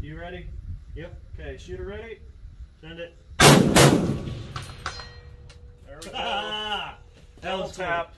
you ready? Yep. Okay, shooter ready? Send it. There we go. Hell's Double tap.